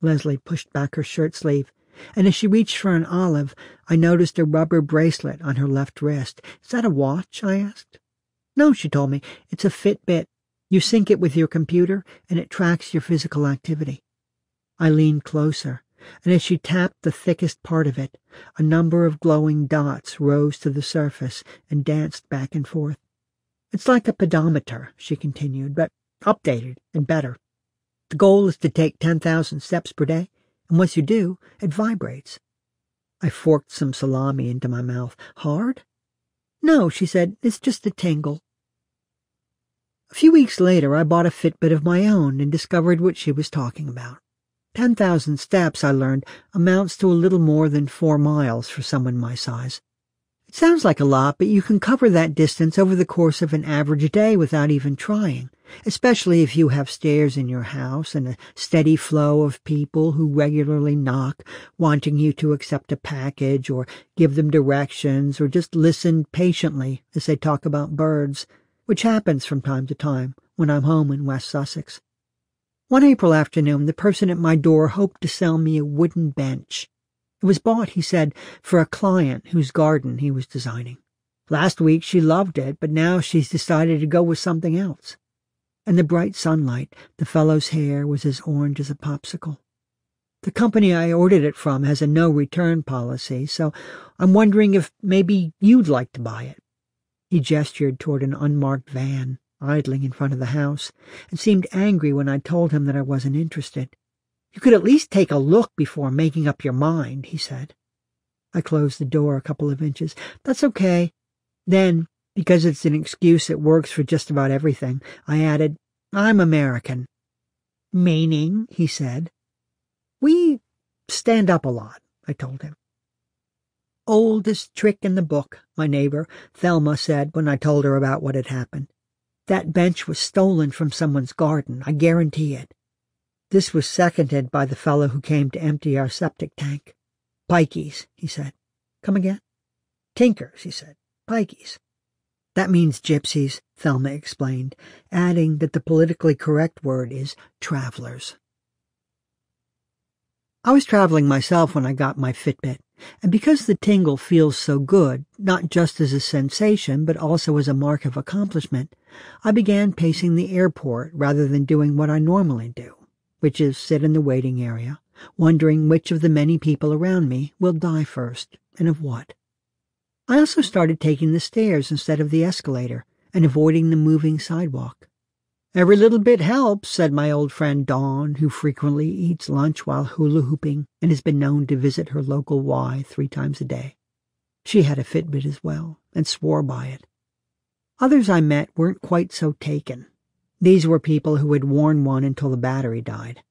Leslie pushed back her shirt sleeve, and as she reached for an olive, I noticed a rubber bracelet on her left wrist. Is that a watch? I asked. No, she told me. It's a Fitbit. You sync it with your computer, and it tracks your physical activity. I leaned closer, and as she tapped the thickest part of it, a number of glowing dots rose to the surface and danced back and forth. It's like a pedometer, she continued, but updated and better. The goal is to take 10,000 steps per day, and once you do, it vibrates. I forked some salami into my mouth. Hard? No, she said, it's just a tingle. A few weeks later, I bought a Fitbit of my own and discovered what she was talking about. 10,000 steps, I learned, amounts to a little more than four miles for someone my size. It sounds like a lot, but you can cover that distance over the course of an average day without even trying, especially if you have stairs in your house and a steady flow of people who regularly knock, wanting you to accept a package or give them directions or just listen patiently as they talk about birds, which happens from time to time when I'm home in West Sussex. One April afternoon, the person at my door hoped to sell me a wooden bench. It was bought, he said, for a client whose garden he was designing. Last week she loved it, but now she's decided to go with something else. In the bright sunlight, the fellow's hair was as orange as a popsicle. The company I ordered it from has a no return policy, so I'm wondering if maybe you'd like to buy it. He gestured toward an unmarked van idling in front of the house and seemed angry when I told him that I wasn't interested. You could at least take a look before making up your mind, he said. I closed the door a couple of inches. That's okay. Then, because it's an excuse that works for just about everything, I added, I'm American. Meaning, he said. We stand up a lot, I told him. Oldest trick in the book, my neighbor, Thelma, said when I told her about what had happened. That bench was stolen from someone's garden, I guarantee it. This was seconded by the fellow who came to empty our septic tank. Pikeys, he said. Come again? Tinkers, he said. Pikeys. That means gypsies, Thelma explained, adding that the politically correct word is travelers. I was traveling myself when I got my Fitbit, and because the tingle feels so good, not just as a sensation, but also as a mark of accomplishment, I began pacing the airport rather than doing what I normally do which is sit in the waiting area, wondering which of the many people around me will die first, and of what. I also started taking the stairs instead of the escalator, and avoiding the moving sidewalk. Every little bit helps, said my old friend Dawn, who frequently eats lunch while hula hooping and has been known to visit her local Y three times a day. She had a Fitbit as well, and swore by it. Others I met weren't quite so taken, these were people who had worn one until the battery died.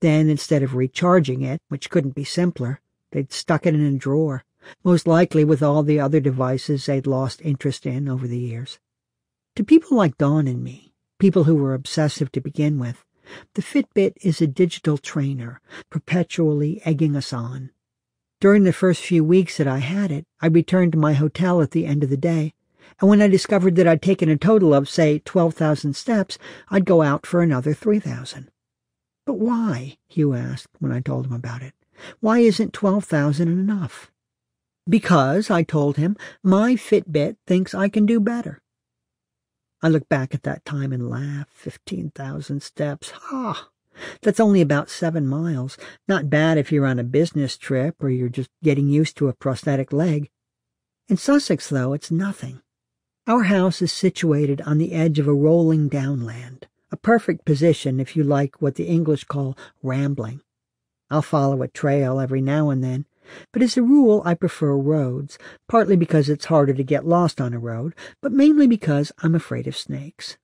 Then, instead of recharging it, which couldn't be simpler, they'd stuck it in a drawer, most likely with all the other devices they'd lost interest in over the years. To people like Dawn and me, people who were obsessive to begin with, the Fitbit is a digital trainer, perpetually egging us on. During the first few weeks that I had it, I returned to my hotel at the end of the day and when I discovered that I'd taken a total of, say, 12,000 steps, I'd go out for another 3,000. But why? Hugh asked when I told him about it. Why isn't 12,000 enough? Because, I told him, my Fitbit thinks I can do better. I look back at that time and laugh. 15,000 steps. Ha! That's only about seven miles. Not bad if you're on a business trip or you're just getting used to a prosthetic leg. In Sussex, though, it's nothing. Our house is situated on the edge of a rolling downland, a perfect position if you like what the English call rambling. I'll follow a trail every now and then, but as a rule I prefer roads, partly because it's harder to get lost on a road, but mainly because I'm afraid of snakes.